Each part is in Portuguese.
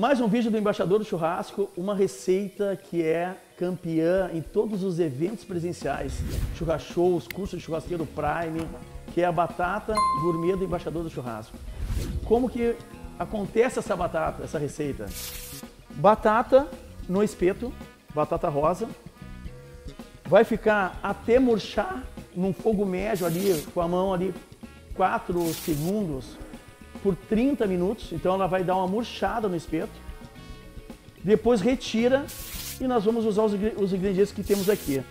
Mais um vídeo do Embaixador do Churrasco, uma receita que é campeã em todos os eventos presenciais, churrascos, curso de churrasqueiro Prime, que é a batata gourmet do Embaixador do Churrasco. Como que acontece essa batata, essa receita? Batata no espeto, batata rosa, vai ficar até murchar num fogo médio ali, com a mão ali, 4 segundos, por 30 minutos, então ela vai dar uma murchada no espeto. Depois retira e nós vamos usar os ingredientes que temos aqui.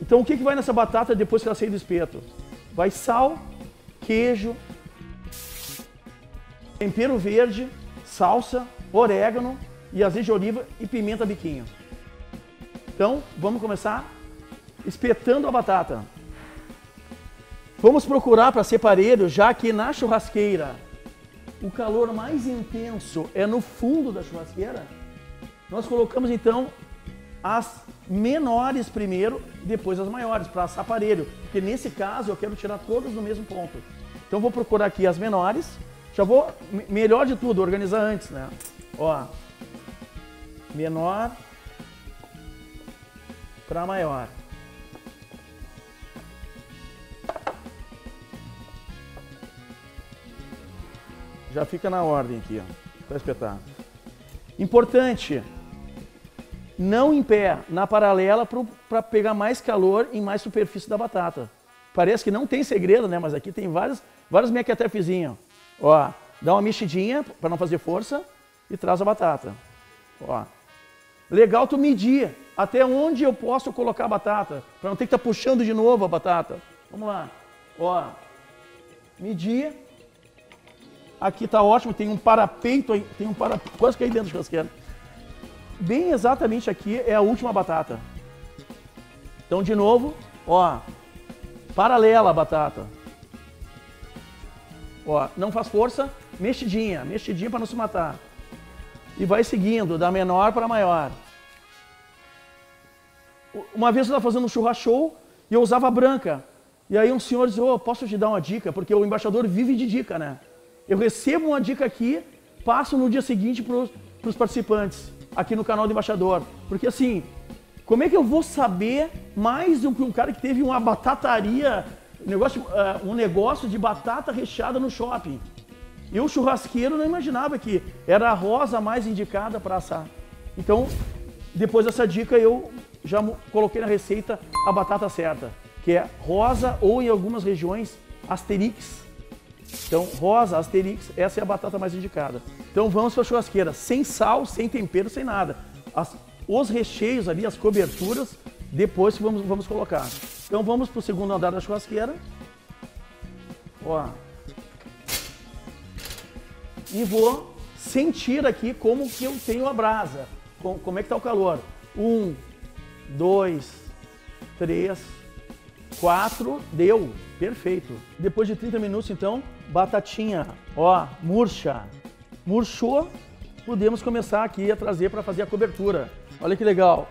Então o que, que vai nessa batata depois que ela sair do espeto? Vai sal, queijo, tempero verde, salsa, orégano e azeite de oliva e pimenta biquinho. Então vamos começar espetando a batata. Vamos procurar para ser parelho, já que na churrasqueira o calor mais intenso é no fundo da churrasqueira. Nós colocamos então as menores primeiro, depois as maiores, para assar aparelho. Porque nesse caso eu quero tirar todas no mesmo ponto. Então vou procurar aqui as menores. Já vou, melhor de tudo, organizar antes, né? Ó, menor para maior. Já fica na ordem aqui, ó, para espetar. Importante, não em pé, na paralela para pegar mais calor em mais superfície da batata. Parece que não tem segredo, né? Mas aqui tem vários, vários mequetrefezinhos. Ó, dá uma mexidinha para não fazer força e traz a batata. Ó. Legal tu medir até onde eu posso colocar a batata, para não ter que estar tá puxando de novo a batata. Vamos lá. Ó. Medir. Aqui está ótimo, tem um parapeito, tem um para quase que aí dentro do churrasqueiro bem exatamente aqui é a última batata. Então, de novo, ó, paralela a batata. Ó, não faz força, mexidinha, mexidinha para não se matar. E vai seguindo, da menor para maior. Uma vez eu estava fazendo um churrasco e eu usava branca. E aí um senhor disse, oh, posso te dar uma dica? Porque o embaixador vive de dica, né? Eu recebo uma dica aqui, passo no dia seguinte para os participantes aqui no canal do Embaixador. Porque assim, como é que eu vou saber mais do que um cara que teve uma batataria, um negócio, uh, um negócio de batata recheada no shopping? Eu, churrasqueiro, não imaginava que era a rosa mais indicada para assar. Então, depois dessa dica, eu já coloquei na receita a batata certa, que é rosa ou em algumas regiões asterix. Então, rosa, asterix, essa é a batata mais indicada. Então vamos para a churrasqueira, sem sal, sem tempero, sem nada. As, os recheios ali, as coberturas, depois vamos, vamos colocar. Então vamos para o segundo andar da churrasqueira. Ó. E vou sentir aqui como que eu tenho a brasa, como, como é que está o calor. Um, dois, três, quatro, deu, perfeito. Depois de 30 minutos, então, batatinha, ó, murcha. Murchou, podemos começar aqui a trazer para fazer a cobertura. Olha que legal.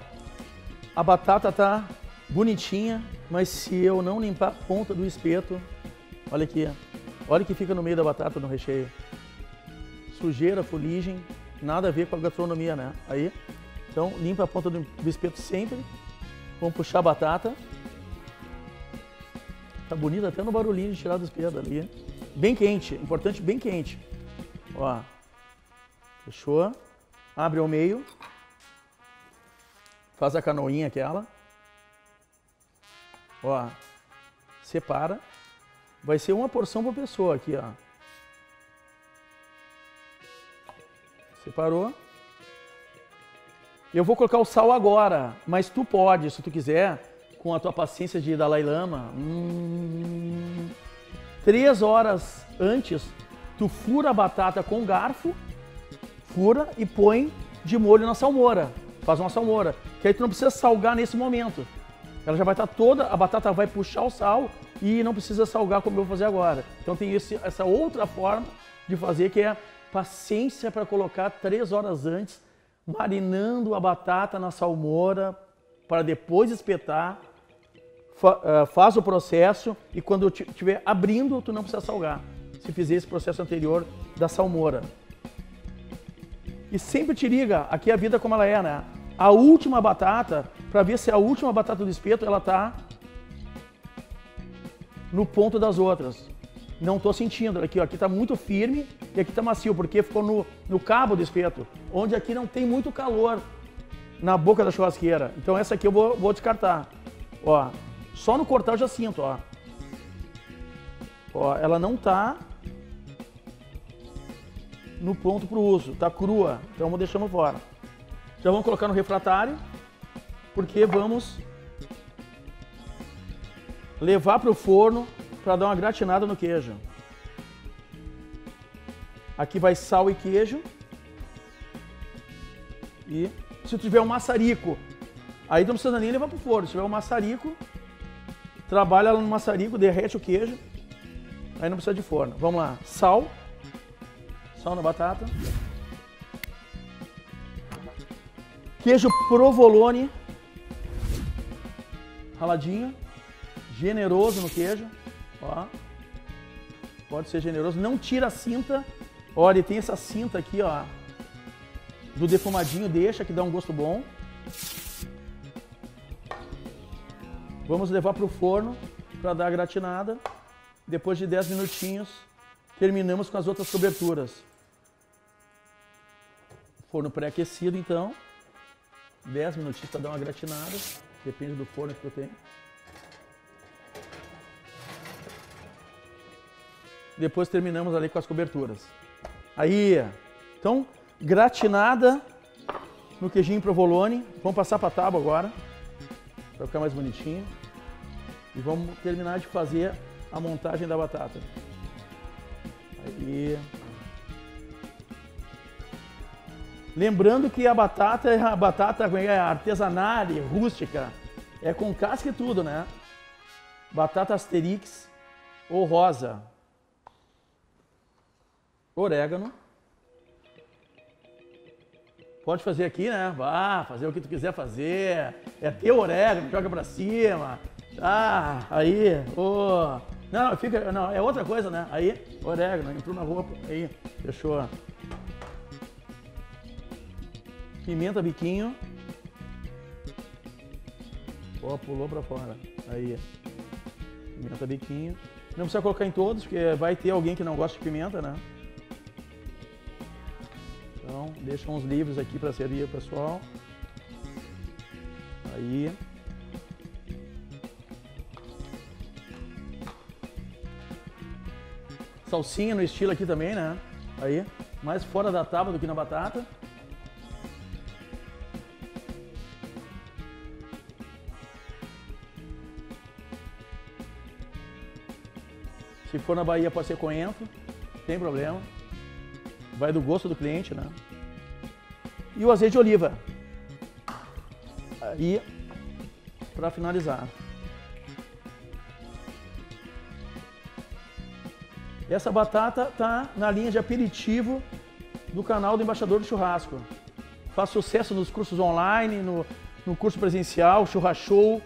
A batata tá bonitinha, mas se eu não limpar a ponta do espeto, olha aqui, olha que fica no meio da batata no recheio. Sujeira, fuligem, nada a ver com a gastronomia, né? Aí, então limpa a ponta do, do espeto sempre. Vamos puxar a batata. Tá bonito até no barulhinho de tirar do espeto ali. Bem quente, importante, bem quente. Ó, fechou. Abre ao meio. Faz a canoinha aquela. Ó, separa. Vai ser uma porção por pessoa aqui, ó. Separou. Eu vou colocar o sal agora, mas tu pode, se tu quiser, com a tua paciência de Dalai Lama. Hum, Três horas antes, tu fura a batata com garfo, fura e põe de molho na salmoura. Faz uma salmoura. Que aí tu não precisa salgar nesse momento. Ela já vai estar toda, a batata vai puxar o sal e não precisa salgar como eu vou fazer agora. Então tem esse, essa outra forma de fazer que é paciência para colocar três horas antes, marinando a batata na salmoura para depois espetar fa, uh, faz o processo e quando estiver abrindo, tu não precisa salgar. Se fizer esse processo anterior da salmoura. E sempre te liga, aqui é a vida como ela é, né? A última batata, para ver se a última batata do espeto, ela tá no ponto das outras. Não tô sentindo. Aqui, ó, aqui tá muito firme e aqui tá macio, porque ficou no, no cabo do espeto, onde aqui não tem muito calor na boca da churrasqueira. Então essa aqui eu vou, vou descartar. Ó, só no cortar eu já sinto, ó. Ó, ela não tá no ponto para o uso, tá crua, então vamos deixando fora. Já vamos colocar no refratário, porque vamos levar para o forno para dar uma gratinada no queijo. Aqui vai sal e queijo. E se tiver um maçarico, aí não precisa nem levar para o forno. Se tiver um maçarico, trabalha no maçarico, derrete o queijo. Aí não precisa de forno. Vamos lá. Sal. Sal na batata. Queijo provolone. Raladinho. Generoso no queijo. Ó. Pode ser generoso. Não tira a cinta. Olha, tem essa cinta aqui, ó. Do defumadinho, deixa que dá um gosto bom. Vamos levar para o forno para dar a gratinada. Depois de 10 minutinhos, terminamos com as outras coberturas. Forno pré-aquecido, então. 10 minutinhos para dar uma gratinada. Depende do forno que eu tenho. Depois terminamos ali com as coberturas. Aí, então, gratinada no queijinho provolone. Vamos passar para a tábua agora, para ficar mais bonitinho. E vamos terminar de fazer a montagem da batata. Aí. Lembrando que a batata é a batata é artesanal, rústica, é com casca e tudo, né? Batata asterix ou rosa. Orégano. Pode fazer aqui, né? Vá, fazer o que tu quiser fazer. É teu orégano, joga pra cima. Ah, aí, ô. Oh. Não, fica. Não, é outra coisa, né? Aí, orégano, entrou na roupa. Aí, fechou. Pimenta biquinho. Ó, pulou pra fora. Aí. Pimenta biquinho. Não precisa colocar em todos, porque vai ter alguém que não gosta de pimenta, né? Deixa uns livros aqui para servir o pessoal. Aí. Salsinha no estilo aqui também, né? Aí, mais fora da tábua do que na batata. Se for na Bahia pode ser coentro, tem problema. Vai do gosto do cliente, né? E o azeite de oliva. Aí, para finalizar. Essa batata tá na linha de aperitivo do canal do Embaixador do Churrasco. Faz sucesso nos cursos online, no, no curso presencial, Churrashow,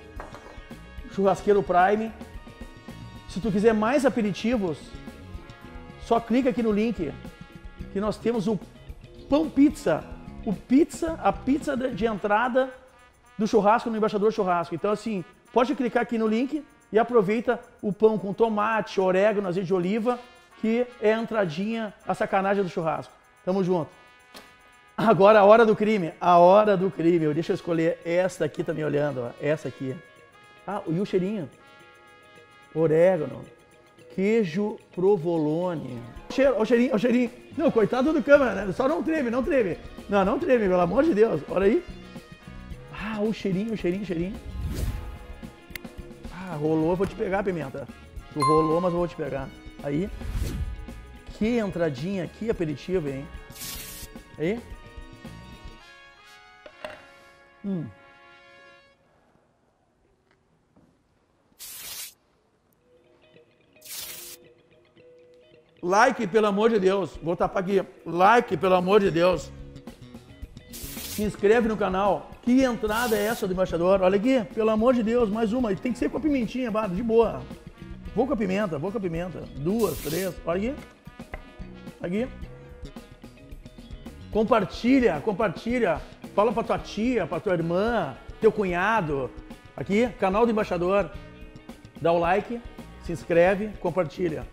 Churrasqueiro Prime. Se tu quiser mais aperitivos, só clica aqui no link que nós temos o pão pizza, o pizza, a pizza de entrada do churrasco no Embaixador Churrasco. Então assim, pode clicar aqui no link e aproveita o pão com tomate, orégano, azeite de oliva, que é a entradinha, a sacanagem do churrasco. Tamo junto. Agora a hora do crime. A hora do crime. Deixa eu escolher esta aqui, tá me olhando, ó. Essa aqui. Ah, e o cheirinho? Orégano. Queijo provolone. O cheirinho, o cheirinho. Não, coitado do câmera, né? Só não treme, não treme. Não, não treme, pelo amor de Deus. Olha aí. Ah, o cheirinho, o cheirinho, o cheirinho. Ah, rolou, vou te pegar, Pimenta. Tu rolou, mas eu vou te pegar. Aí. Que entradinha, que aperitivo, hein? Aí. Hum. Like, pelo amor de Deus. Vou tapar aqui. Like, pelo amor de Deus. Se inscreve no canal. Que entrada é essa do embaixador? Olha aqui, pelo amor de Deus, mais uma. Tem que ser com a pimentinha, de boa. Vou com a pimenta, vou com a pimenta. Duas, três, olha aqui. Aqui. Compartilha, compartilha. Fala pra tua tia, pra tua irmã, teu cunhado. Aqui, canal do embaixador. Dá o like, se inscreve, compartilha.